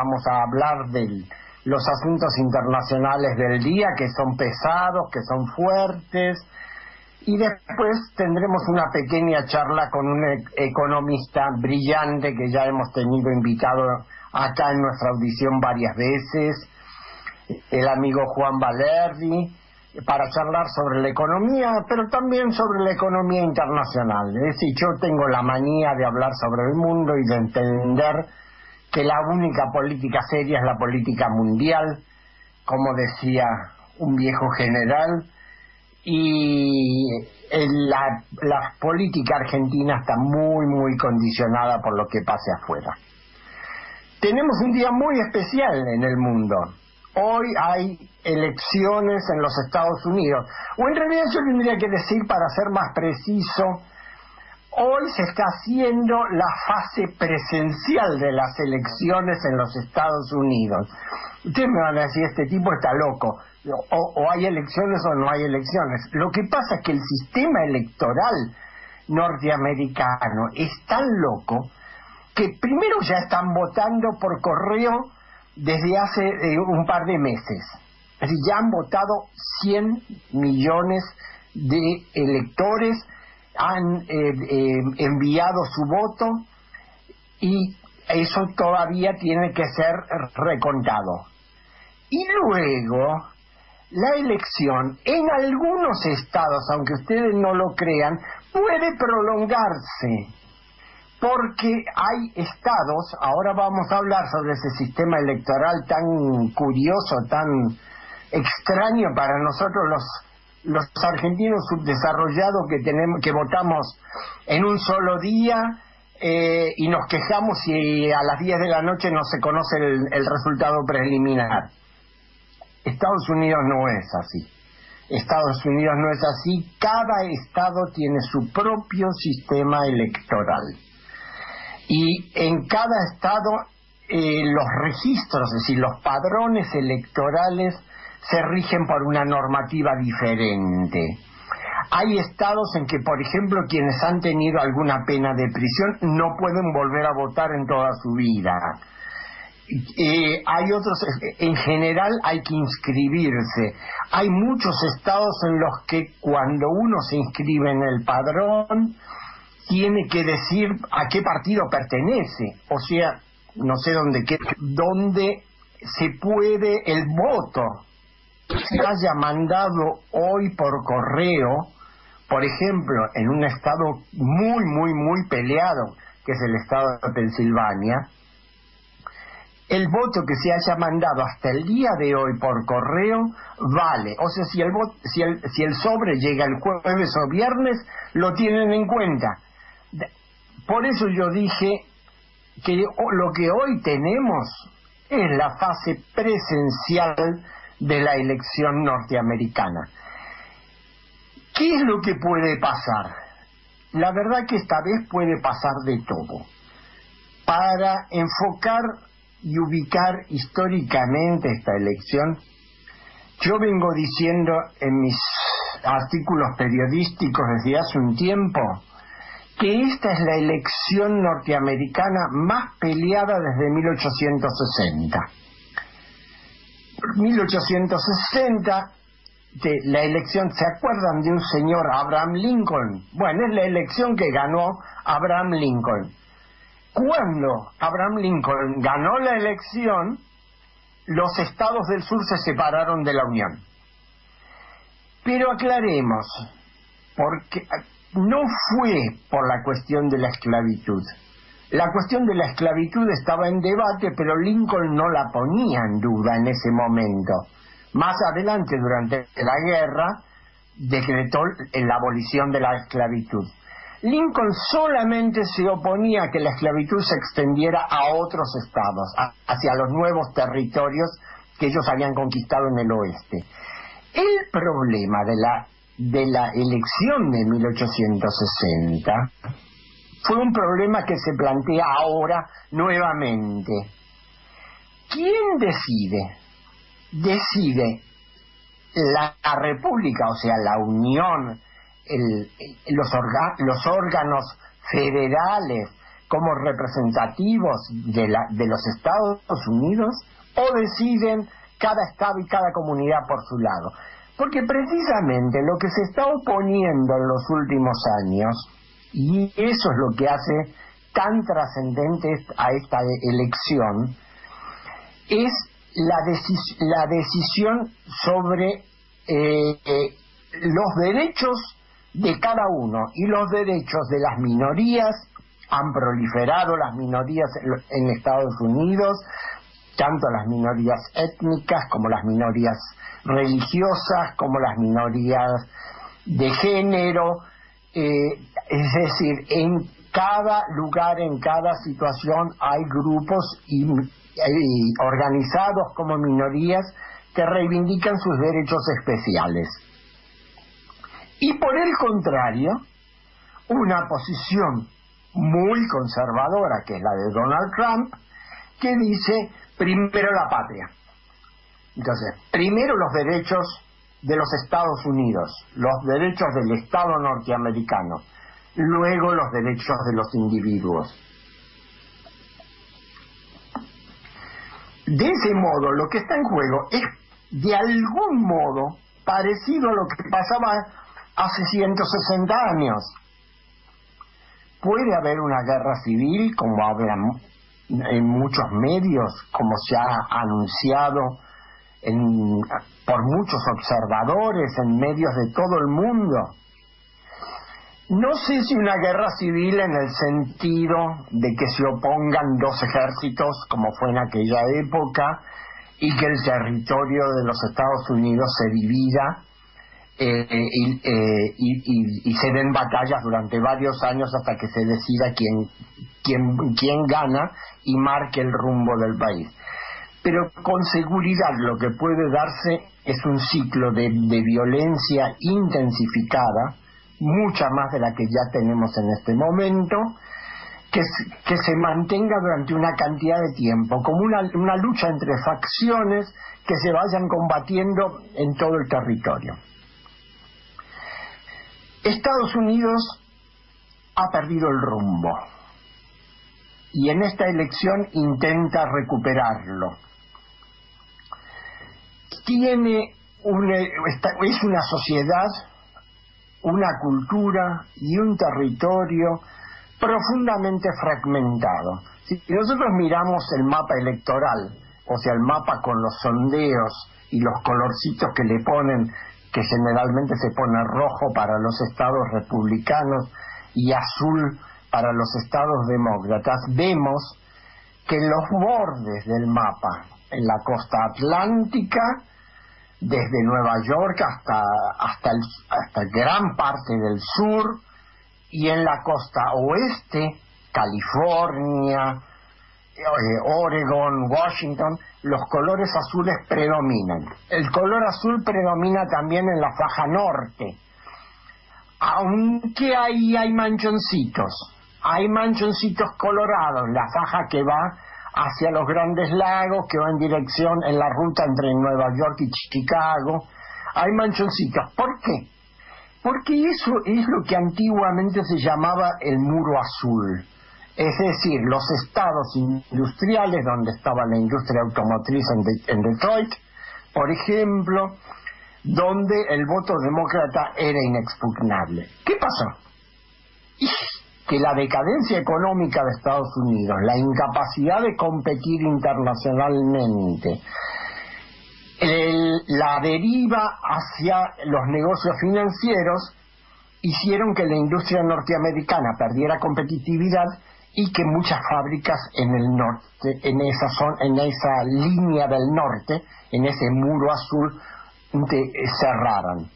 vamos a hablar de los asuntos internacionales del día, que son pesados, que son fuertes, y después tendremos una pequeña charla con un e-, economista brillante que ya hemos tenido invitado acá en nuestra audición varias veces, el amigo Juan Valerdi, para charlar sobre la economía, pero también sobre la economía internacional. Es decir, yo tengo la manía de hablar sobre el mundo y de entender que la única política seria es la política mundial, como decía un viejo general, y la, la política argentina está muy, muy condicionada por lo que pase afuera. Tenemos un día muy especial en el mundo. Hoy hay elecciones en los Estados Unidos. O en realidad yo tendría que decir, para ser más preciso, hoy se está haciendo la fase presencial de las elecciones en los Estados Unidos. Ustedes me van a decir, este tipo está loco. O, hay elecciones o no hay elecciones. Lo que pasa es que el sistema electoral norteamericano es tan loco que primero ya están votando por correo desde hace eh, un par de meses. Es decir, ya han votado 100 millones de electores, han eh, eh, enviado su voto y eso todavía tiene que ser recontado. Y luego, la elección en algunos estados, aunque ustedes no lo crean, puede prolongarse porque hay estados, ahora vamos a hablar sobre ese sistema electoral tan curioso, tan extraño para nosotros los los argentinos subdesarrollados que tenemos que votamos en un solo día eh, y nos quejamos si a las 10 de la noche no se conoce el, el resultado preliminar. Estados Unidos no es así. Estados Unidos no es así. Cada estado tiene su propio sistema electoral y en cada estado eh, los registros, es decir, los padrones electorales se rigen por una normativa diferente. Hay estados en que, por ejemplo, quienes han tenido alguna pena de prisión no pueden volver a votar en toda su vida. Eh, hay otros, en general hay que inscribirse. Hay muchos estados en los que cuando uno se inscribe en el padrón, tiene que decir a qué partido pertenece, o sea, no sé dónde, dónde se puede el voto se haya mandado hoy por correo, por ejemplo, en un estado muy, muy, muy peleado, que es el estado de Pensilvania, el voto que se haya mandado hasta el día de hoy por correo vale. O sea, si el, si el, si el sobre llega el jueves o viernes, lo tienen en cuenta. Por eso yo dije que lo que hoy tenemos es la fase presencial de la elección norteamericana. ¿Qué es lo que puede pasar? La verdad que esta vez puede pasar de todo. Para enfocar y ubicar históricamente esta elección, yo vengo diciendo en mis artículos periodísticos desde hace un tiempo que esta es la elección norteamericana más peleada desde 1860. 1860, de la elección, ¿se acuerdan de un señor Abraham Lincoln? Bueno, es la elección que ganó Abraham Lincoln. Cuando Abraham Lincoln ganó la elección, los estados del sur se separaron de la Unión. Pero aclaremos, porque no fue por la cuestión de la esclavitud. La cuestión de la esclavitud estaba en debate, pero Lincoln no la ponía en duda en ese momento. Más adelante, durante la guerra, decretó la abolición de la esclavitud. Lincoln solamente se oponía a que la esclavitud se extendiera a otros estados, hacia los nuevos territorios que ellos habían conquistado en el oeste. El problema de la de la elección de 1860 fue un problema que se plantea ahora nuevamente. ¿Quién decide? Decide la, República, o sea, la Unión, los, los órganos federales como representativos de, la, de los Estados Unidos o deciden cada estado y cada comunidad por su lado. Porque precisamente lo que se está oponiendo en los últimos años, y eso es lo que hace tan trascendente a esta elección, es la, la decisión sobre eh, eh, los derechos de cada uno. Y los derechos de las minorías han proliferado las minorías en Estados Unidos, tanto las minorías étnicas como las minorías religiosas, como las minorías de género, eh, es decir, en cada lugar, en cada situación hay grupos y, organizados como minorías que reivindican sus derechos especiales. Y por el contrario, una posición muy conservadora, que es la de Donald Trump, que dice primero la patria. Entonces, primero los derechos de los Estados Unidos, los derechos del Estado norteamericano, luego los derechos de los individuos. De ese modo, lo que está en juego es de algún modo parecido a lo que pasaba hace 160 años. Puede haber una guerra civil, como hablan en muchos medios, como se ha anunciado por muchos observadores en medios de todo el mundo. No sé si una guerra civil en el sentido de que se opongan dos ejércitos, como fue en aquella época, y que el territorio de los Estados Unidos se divida eh, eh, y, se den batallas durante varios años hasta que se decida quién, quién, quién gana y marque el rumbo del país. Pero con seguridad lo que puede darse es un ciclo de, de violencia intensificada, mucha más de la que ya tenemos en este momento, que, que se mantenga durante una cantidad de tiempo, como una, una lucha entre facciones que se vayan combatiendo en todo el territorio. Estados Unidos ha perdido el rumbo y en esta elección intenta recuperarlo. Tiene es una sociedad, una cultura y un territorio profundamente fragmentado. Si nosotros miramos el mapa electoral, o sea, el mapa con los sondeos y los colorcitos que le ponen que generalmente se pone rojo para los estados republicanos y azul para los estados demócratas, vemos que los bordes del mapa, en la costa atlántica, desde Nueva York hasta, hasta, hasta gran parte del sur, y en la costa oeste, California, eh, Oregon, Washington, los colores azules predominan. El color azul predomina también en la faja norte, aunque ahí hay manchoncitos, hay manchoncitos colorados, la faja que va hacia los grandes lagos, que va en dirección en la ruta entre Nueva York y Chicago, hay manchoncitos. ¿Por qué? Porque eso es lo que antiguamente se llamaba el muro azul es decir, los estados industriales donde estaba la industria automotriz en, Detroit, por ejemplo, donde el voto demócrata era inexpugnable. ¿Qué pasó? Que la decadencia económica de Estados Unidos, la incapacidad de competir internacionalmente, la deriva hacia los negocios financieros hicieron que la industria norteamericana perdiera competitividad y que muchas fábricas en el norte, en esa zona, en esa línea del norte, en ese muro azul, cerraran.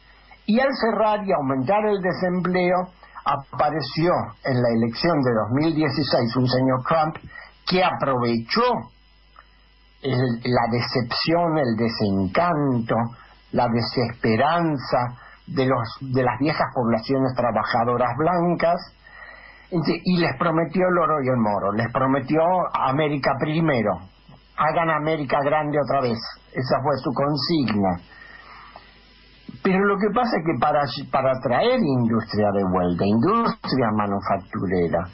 Y al cerrar y aumentar el desempleo, apareció en la elección de 2016 un señor Trump que aprovechó la decepción, el desencanto, la desesperanza de, los, de las viejas poblaciones trabajadoras blancas y les prometió el oro y el moro, les prometió América primero, hagan América grande otra vez, esa fue su consigna. Pero lo que pasa es que para, para traer industria de vuelta, industria manufacturera,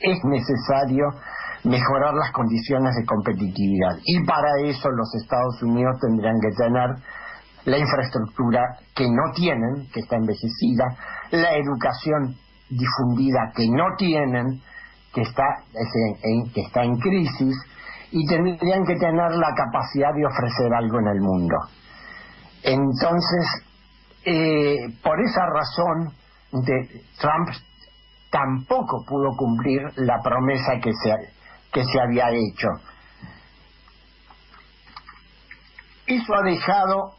es necesario mejorar las condiciones de competitividad. Y para eso los Estados Unidos tendrían que tener la infraestructura que no tienen, que está envejecida, la educación difundida que no tienen, que está, en, que está en crisis, y tendrían que tener la capacidad de ofrecer algo en el mundo. Entonces, eh, por esa razón, Trump tampoco pudo cumplir la promesa que se, que se había hecho. Eso ha dejado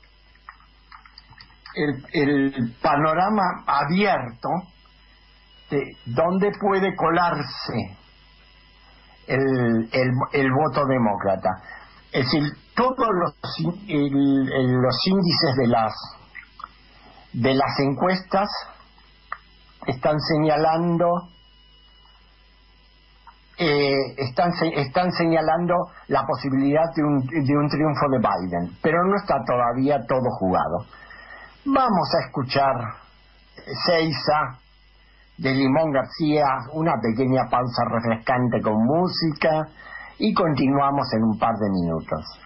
el, panorama abierto de dónde puede colarse el, el, voto demócrata. Es decir, todos los, los índices de las de las encuestas están señalando eh, están, están señalando la posibilidad de un, de un triunfo de Biden, pero no está todavía todo jugado. Vamos a escuchar Seiza de Limón García, una pequeña pausa refrescante con música y continuamos en un par de minutos.